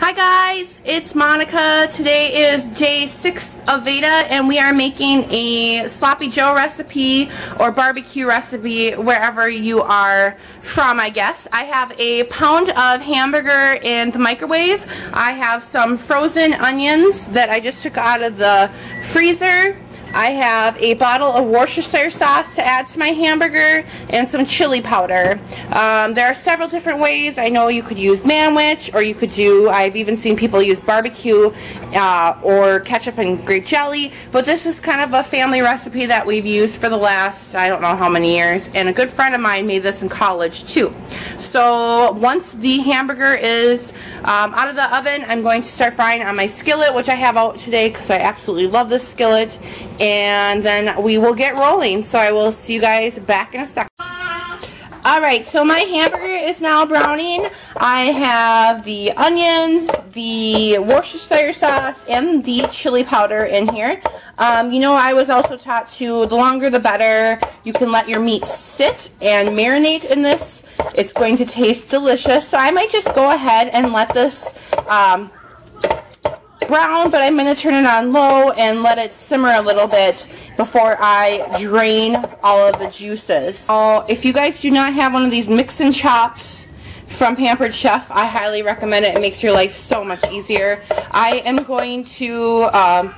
Hi guys, it's Monica. Today is day six of Veda and we are making a Sloppy Joe recipe or barbecue recipe wherever you are from, I guess. I have a pound of hamburger in the microwave. I have some frozen onions that I just took out of the freezer. I have a bottle of Worcestershire sauce to add to my hamburger and some chili powder. Um, there are several different ways. I know you could use manwich or you could do, I've even seen people use barbecue uh, or ketchup and grape jelly, but this is kind of a family recipe that we've used for the last, I don't know how many years, and a good friend of mine made this in college too. So once the hamburger is um, out of the oven, I'm going to start frying on my skillet, which I have out today because I absolutely love this skillet and then we will get rolling. So I will see you guys back in a second. Alright, so my hamburger is now browning. I have the onions, the Worcestershire sauce, and the chili powder in here. Um, you know, I was also taught to, the longer the better. You can let your meat sit and marinate in this. It's going to taste delicious. So I might just go ahead and let this um, brown, but I'm going to turn it on low and let it simmer a little bit before I drain all of the juices. So if you guys do not have one of these mix and chops from Pampered Chef, I highly recommend it. It makes your life so much easier. I am going to um,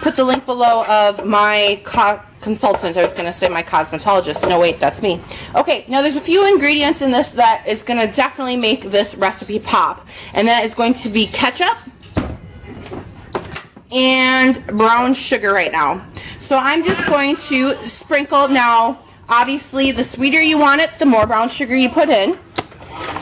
put the link below of my consultant. I was going to say my cosmetologist. No, wait, that's me. Okay, now there's a few ingredients in this that is going to definitely make this recipe pop. And that is going to be ketchup, and brown sugar right now. So I'm just going to sprinkle now. Obviously, the sweeter you want it, the more brown sugar you put in.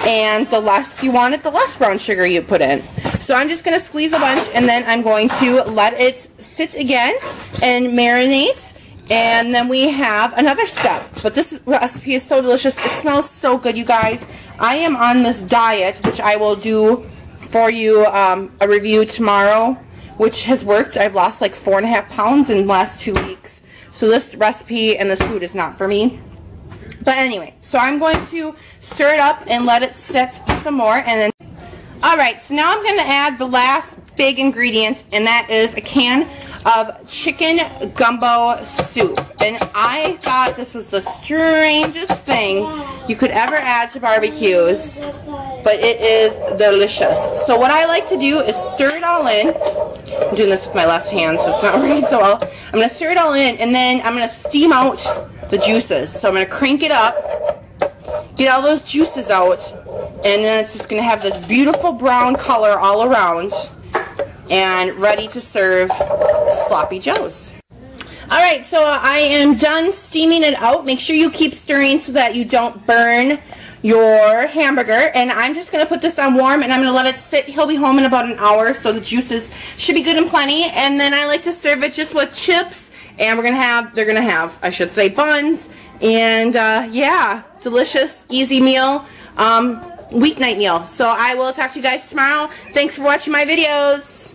And the less you want it, the less brown sugar you put in. So I'm just going to squeeze a bunch and then I'm going to let it sit again and marinate. And then we have another step. But this recipe is so delicious. It smells so good, you guys. I am on this diet, which I will do for you um, a review tomorrow which has worked. I've lost like four and a half pounds in the last two weeks. So this recipe and this food is not for me. But anyway, so I'm going to stir it up and let it sit some more. And then, all right, so now I'm going to add the last big ingredient, and that is a can of chicken gumbo soup. And I thought this was the strangest thing you could ever add to barbecues, but it is delicious. So what I like to do is stir it all in. I'm doing this with my left hand, so it's not working so well. I'm going to stir it all in, and then I'm going to steam out the juices. So I'm going to crank it up, get all those juices out, and then it's just going to have this beautiful brown color all around and ready to serve sloppy joes. All right, so I am done steaming it out. Make sure you keep stirring so that you don't burn your hamburger. And I'm just going to put this on warm and I'm going to let it sit. He'll be home in about an hour, so the juices should be good and plenty. And then I like to serve it just with chips. And we're going to have, they're going to have, I should say, buns. And uh, yeah, delicious, easy meal, um, weeknight meal. So I will talk to you guys tomorrow. Thanks for watching my videos.